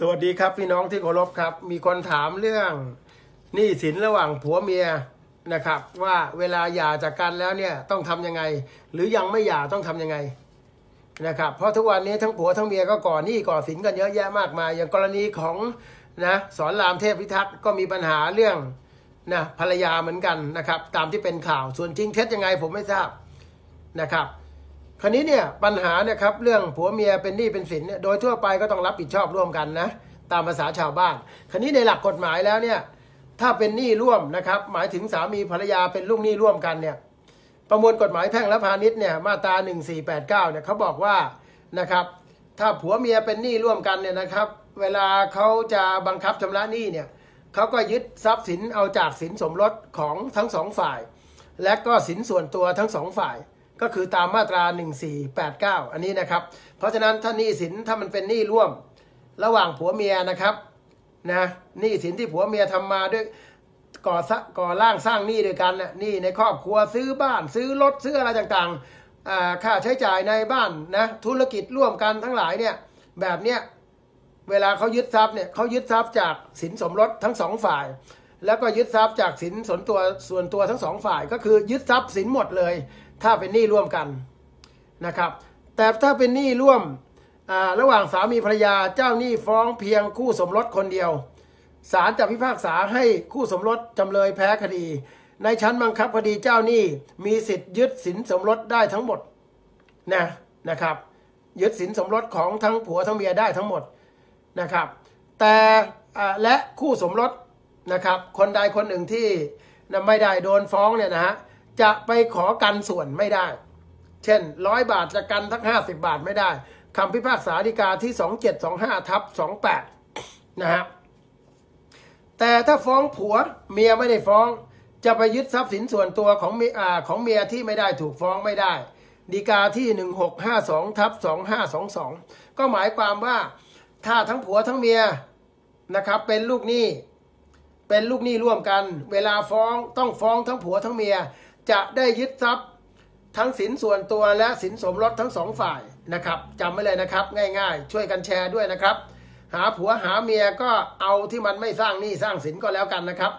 สวัสดีครับพี่น้องที่เคารพครับ มีคนถามเรื่องหนี้สินระหว่างผัวเมียนะครับ ว่าเวลาหย่าจากกันแล้วเนี่ยต้องทำยังไง หรือยังไม่หย่าต้องทำยังไงนะครับ เพราะทุกวันนี้ทั้งผัวทั้งเมียก็ก่อหนี้ก่อสินกันเยอะแยะมากมาย อย่างกรณีของนะสอนรามเทพพิทักษ์ก็มีปัญหาเรื่องนะภรรยาเหมือนกันนะครับ ตามที่เป็นข่าวส่วนจริงเท็จยังไงผมไม่ทราบนะครับ คราวนี้เนี่ยปัญหาเนี่ยครับเรื่องผัวเมียเป็นหนี้เป็นสินเนี่ยโดยทั่วไปก็ต้องรับผิดชอบร่วมกันนะตามภาษาชาวบ้าน คราวนี้ในหลักกฎหมายแล้วเนี่ยถ้าเป็นหนี้ร่วมนะครับหมายถึงสามีภรรยาเป็นลูกหนี้ร่วมกันเนี่ยประมวลกฎหมายแพ่งและพาณิชย์เนี่ยมาตรา 1489เนี่ยเขาบอกว่านะครับถ้าผัวเมียเป็นหนี้ร่วมกันเนี่ยนะครับ เวลาเขาจะบังคับชำระหนี้เนี่ยเขาก็ยึดทรัพย์สินเอาจากสินสมรสของทั้งสองฝ่าย และก็สินส่วนตัวทั้งสองฝ่าย ก็คือตามมาตรา 1489 อันนี้นะครับ เพราะฉะนั้นถ้าหนี้สินถ้ามันเป็นหนี้ร่วมระหว่างผัวเมียนะครับนะหนี้สินที่ผัวเมียทำมาด้วยก่อสก่อร่างสร้างหนี้ด้วยกันนะหนี้ในครอบครัวซื้อบ้าน ซื้อรถซื้ออะไรต่างๆอ่าค่าใช้จ่ายในบ้านนะธุรกิจร่วมกันทั้งหลายเนี่ยแบบเนี้ยเวลาเขายึดทรัพย์เนี่ยเขายึดทรัพย์จากสินสมรสทั้งสองฝ่าย แล้วก็ยึดทรัพย์จากสินส่วนตัวส่วนตัวทั้งสองฝ่าย ก็คือยึดทรัพย์สินหมดเลย ถ้าเป็นหนี้ร่วมกันนะครับ แต่ถ้าเป็นหนี้ร่วมระหว่างสามีภรรยาเจ้าหนี้ฟ้องเพียงคู่สมรสคนเดียวศาลจะพิพากษาให้คู่สมรสจำเลยแพ้คดี ในชั้นบังคับคดีเจ้าหนี้มีสิทธิ์ยึดสินสมรสได้ทั้งหมดนะนะครับ ยึดสินสมรสของทั้งผัวทั้งเมียได้ทั้งหมดนะครับ แต่และคู่สมรสนะครับ คนใดคนหนึ่งที่ไม่ได้โดนฟ้องเนี่ยนะฮะ จะไปขอกันส่วนไม่ได้ เช่นร้อยบาทจะกันทักห้าสิบาทไม่ได้คำพิพากษาฎีกาที่สองเจ็ดสองห้าทับสองแปดนะฮะแต่ถ้าฟ้องผัวเมียไม่ได้ฟ้อง จะไปยึดทรัพย์สินส่วนตัวของเมียของเมียที่ไม่ได้ถูกฟ้องไม่ได้ฎีกาที่หนึ่งหกห้าสองทับสองห้าสองสองก็หมายความว่าถ้าทั้งผัวทั้งเมียนะครับเป็นลูกหนี้เป็นลูกหนี้ร่วมกัน เวลาฟ้องต้องฟ้องทั้งผัวทั้งเมีย จะได้ยึดทรัพย์ทั้งสินส่วนตัวและสินสมรสทั้งสองฝ่ายนะครับจำไว้เลยนะครับ ง่ายๆ ช่วยกันแชร์ด้วยนะครับ หาผัวหาเมียก็เอาที่มันไม่สร้างหนี้สร้างสินก็แล้วกันนะครับ